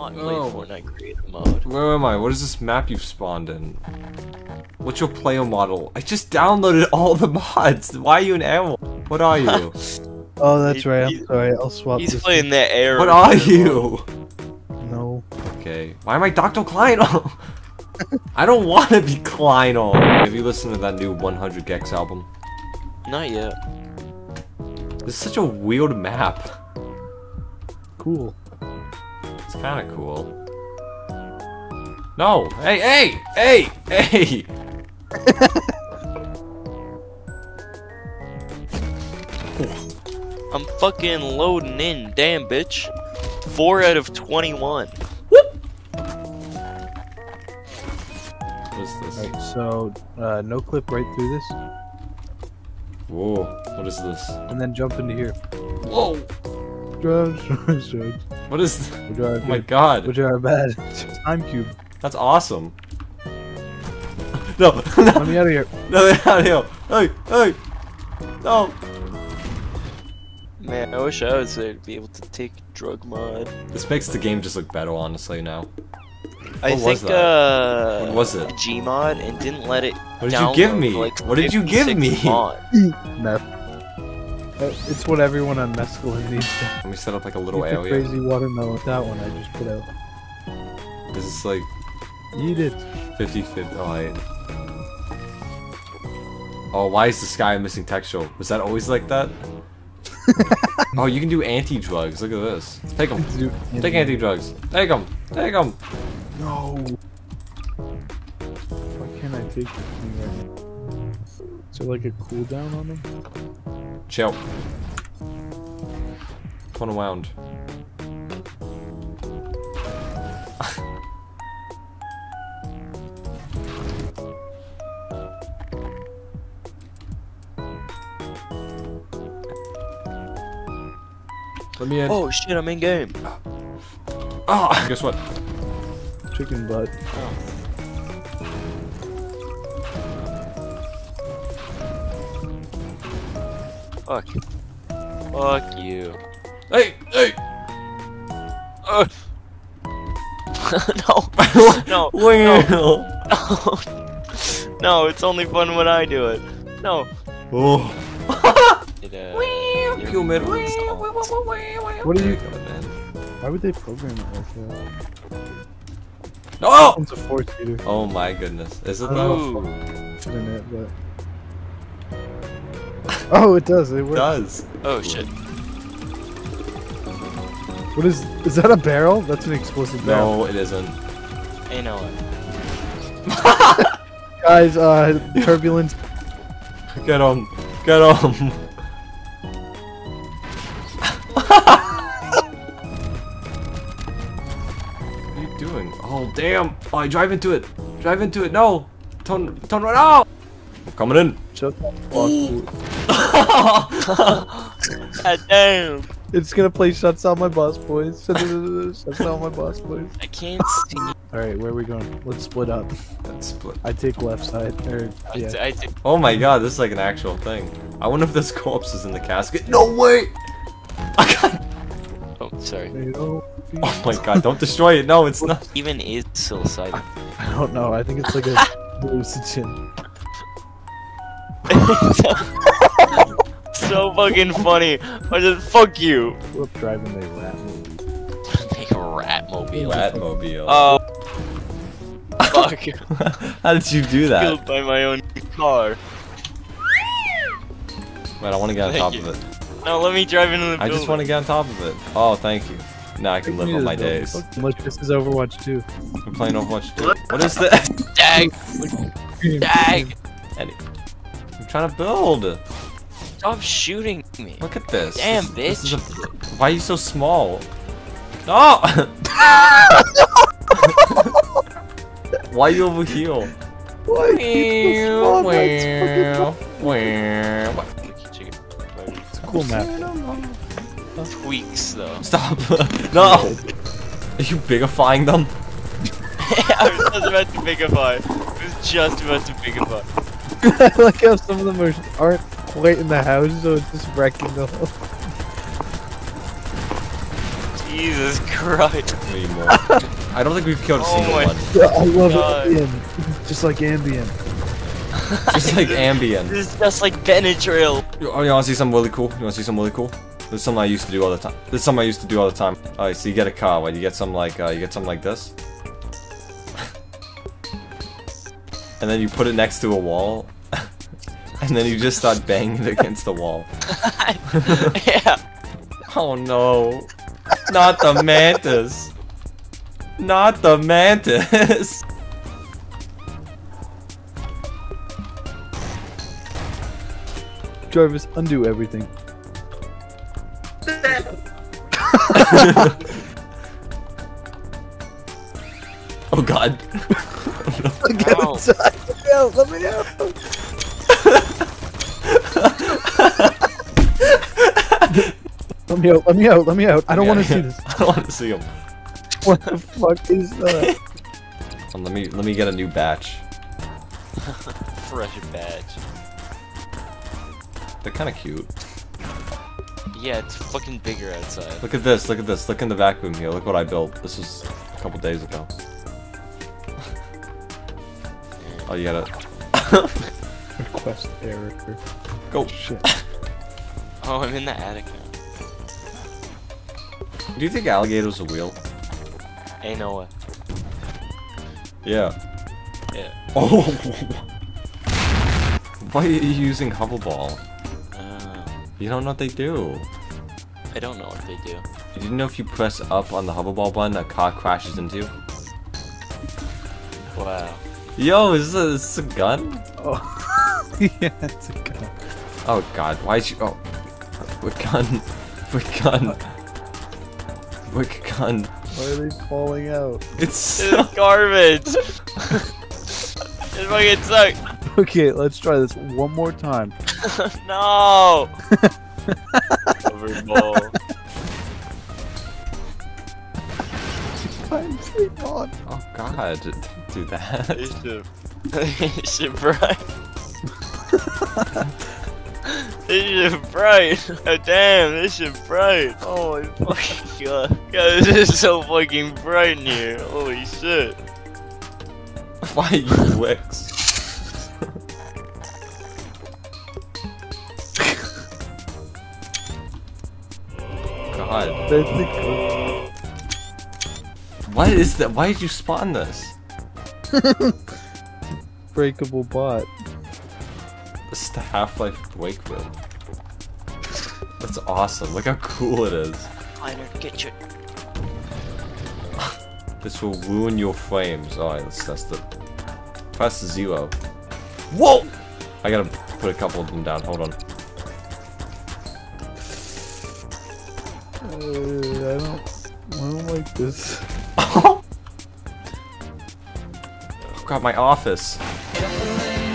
not play Oh. Fortnite creative mode. Where am I? What is this map you've spawned in? What's your player model? I just downloaded all the mods. Why are you an animal? What are you? Oh, that's He- right. I'm sorry. I'll swap He's this. playing the air. what are you? No. Okay. Why am I Dr. Kleiner? I don't want to be Kleiner. Have you listened to that new 100 gecs album? Not yet. This is such a weird map. Cool. It's kind of cool. No! Hey, hey! Hey! Hey! I'm fucking loading in, damn bitch. Four out of twenty-one. What is this? Alright, so uh, no clip right through this, Whoa. What is this? and then jump into here. Whoa! Drugs, drugs, drugs. What is this? Which are Oh my good, god. which are bad. Time cube. That's awesome. No, Let no, me out of here. no, get out of here. Hey, hey. No. Man, I wish I was there to be able to take drug mod. This makes the game just look better, honestly, now. I What was think that? uh What was it? Gmod and didn't let it What did you give me? like, What did you give me? Meth. Uh, It's what everyone on mescaline needs to. Let me set up like a little Eat area. crazy watermelon. That one I just put out. This is like Eat it. 50 50. Oh, I... Oh, why is the sky missing texture? Was that always like that? oh, you can do anti-drugs. Look at this. Take them. Take anti-drugs. Take them. Take them. No. Why can't I take the thing right now? Is there like a cooldown on them? Chill. Turn around. Let me in. Oh shit, I'm in game. Ah, guess what? Chicken butt. Fuck. Fuck you. Hey, hey! Uh. no. No. Wow. No. no, it's only fun when I do it. No. Oh. It, uh, your Human. moves don't. What are you? Very good, man. Why would they program it like that? Oh! It's a four seater. Oh my goodness. Is it I though? don't know if in it, but. Oh, it does. It It works. does. Oh shit. What is? Is that a barrel? That's an explosive barrel. No, it isn't. Hey, no one. Guys, uh, turbulence. Get him. Get him. what are you doing? Oh, damn. Oh, I drive into it. Drive into it. No. Turn, turn right out. I'm coming in. Shut the fuck. dude. God damn. It's gonna play shuts out my boss boys. shuts out my boss boys. I can't see. All right, where are we going? Let's split up. That's split. I take left side. Or yeah. I did. Oh my god, this is like an actual thing. I wonder if this corpse is in the casket. No way! I got Oh, sorry. Oh Oh my god, don't destroy it. No, it's not. Even is psilocybin. I don't know. I think it's like a hallucinogen. So fucking funny. I just fuck you. Grew up driving a rat movie. Make a rat mobile. Ratmobile. Oh. Uh, fuck. How did you do that? Killed by my own car. Wait, I want to get on top Thank of it. No, let me drive into the I building. just want to get on top of it. Oh, thank you. Now I can live on my days. Look, this is Overwatch 2. I'm playing Overwatch 2. What is this? Dag. Dag. Eddie. I'm trying to build. Stop shooting me. Look at this. Damn, This- this is bitch. a- why are you so small? No! why are you over here? Why? It's a cool map. Tweaks though. Stop. no! Are you bigifying them? I was just about to bigify. I was just about to bigify. I like how some of them are, aren't quite in the house, so it's just wrecking the whole. Jesus Christ. Way. I don't think we've killed a Oh single my- one. Yeah, I love God. Ambien. Just like Ambien. Just like Ambien. This is just like Benadryl. You, oh, you wanna see something really cool? You wanna see something really cool? This is something I used to do all the time. There's something I used to do all the time. Alright, so you get a car, what? You get something like, uh, you get something like this. And then you put it next to a wall. and then you just start banging it against the wall. yeah. Oh no. Not the mantis. Not the mantis. Jarvis, undo everything. oh god. Get Ow. inside. Let me out. Let me out. let me out. Let me out. Let me out. I don't want to see this. I don't want to see him. What the fuck is that? Let me let me get a new batch. Fresh badge. They're kind of cute. Yeah, it's fucking bigger outside. Look at this. Look at this. Look in the vacuum here. Look what I built. This was a couple days ago. Oh, you gotta Request error. go. Shit. Oh, I'm in the attic now. Do you think alligators are real? Ain't no way. Yeah. Yeah. Oh. Why are you using hoverball? Uh, You don't know what they do. I don't know what they do. You didn't know if you press up on the hoverball button, a car crashes into you? Wow. Yo, is this a, is this a gun? Oh. yeah, it's a gun. Oh god, why'd you- oh. What gun? What gun? What gun? Why are they falling out? It's This is garbage. it fucking sucks. Okay, let's try this one more time. no. Covered ball. I'm sleep on. Oh god, don't do that. This shit. This shit bright. this shit bright. Oh, damn, this shit bright. Oh my fucking god. God, this is so fucking bright in here. Holy shit. Why you licks? God. That's the code. What is that? Why did you spawn this? Breakable bot. This is the Half-Life Wake room. That's awesome. Look how cool it is. Kleiner, get your. This will ruin your frames. Alright, let's test it. Press zero. Whoa! I gotta put a couple of them down. Hold on. Uh, I don't. I don't like this. Oh! God, my office. If